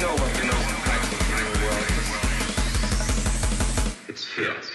know, it's fear.